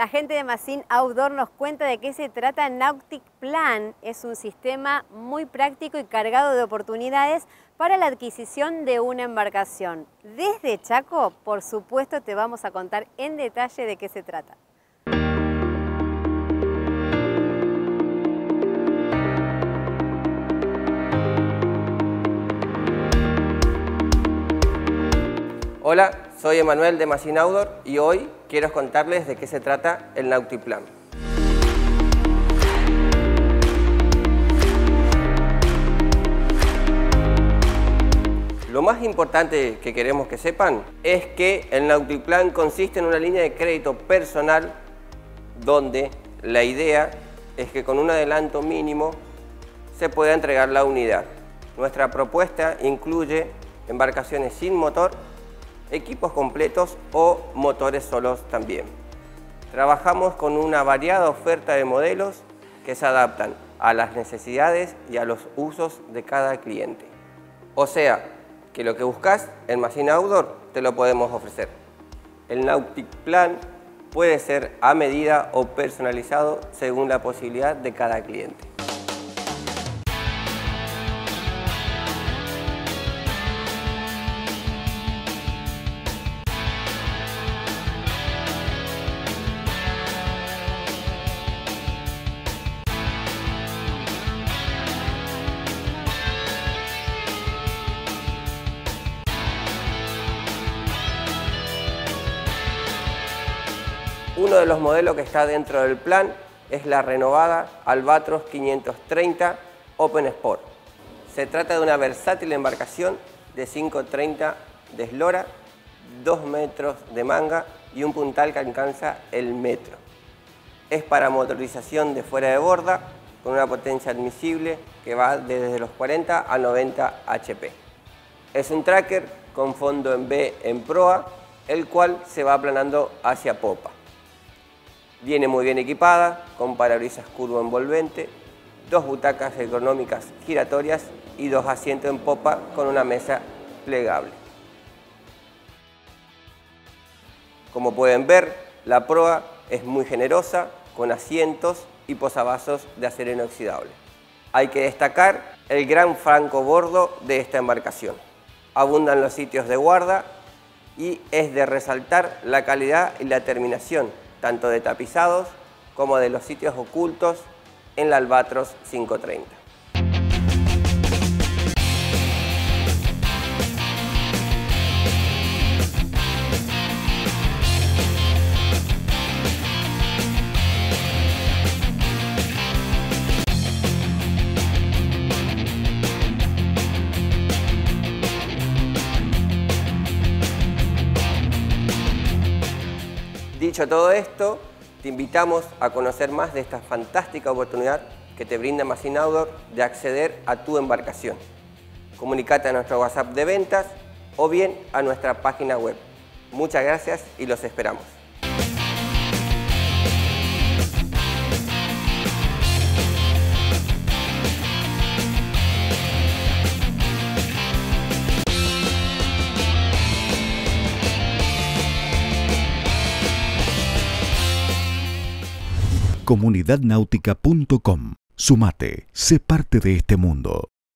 La gente de Massin Outdoor nos cuenta de qué se trata Nautic Plan. Es un sistema muy práctico y cargado de oportunidades para la adquisición de una embarcación. Desde Chaco, por supuesto, te vamos a contar en detalle de qué se trata. Hola, soy Emanuel de Outdoor y hoy quiero contarles de qué se trata el Nautiplan. Lo más importante que queremos que sepan es que el Nautiplan consiste en una línea de crédito personal donde la idea es que con un adelanto mínimo se pueda entregar la unidad. Nuestra propuesta incluye embarcaciones sin motor equipos completos o motores solos también. Trabajamos con una variada oferta de modelos que se adaptan a las necesidades y a los usos de cada cliente. O sea, que lo que buscas en Machine Outdoor te lo podemos ofrecer. El Nautic Plan puede ser a medida o personalizado según la posibilidad de cada cliente. Uno de los modelos que está dentro del plan es la renovada Albatros 530 Open Sport. Se trata de una versátil embarcación de 530 de eslora, 2 metros de manga y un puntal que alcanza el metro. Es para motorización de fuera de borda con una potencia admisible que va desde los 40 a 90 HP. Es un tracker con fondo en B en proa, el cual se va aplanando hacia popa. Viene muy bien equipada, con parabrisas curvo envolvente, dos butacas ergonómicas giratorias y dos asientos en popa con una mesa plegable. Como pueden ver, la proa es muy generosa, con asientos y posavasos de acero inoxidable. Hay que destacar el gran franco bordo de esta embarcación. Abundan los sitios de guarda y es de resaltar la calidad y la terminación tanto de tapizados como de los sitios ocultos en la Albatros 530. Dicho todo esto, te invitamos a conocer más de esta fantástica oportunidad que te brinda Machine Outdoor de acceder a tu embarcación. Comunicate a nuestro WhatsApp de ventas o bien a nuestra página web. Muchas gracias y los esperamos. comunidadnáutica.com. Sumate, sé parte de este mundo.